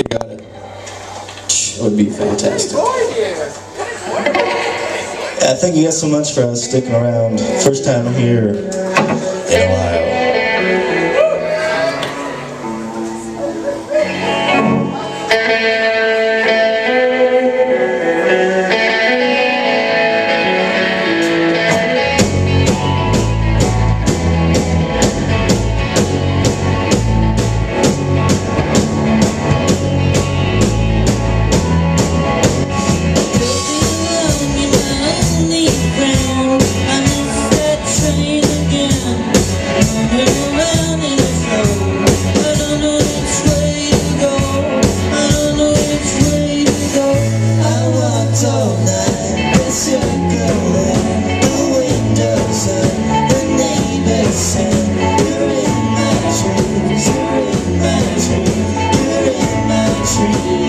You got it. That would be fantastic. Yeah, thank you guys so much for sticking around. First time here in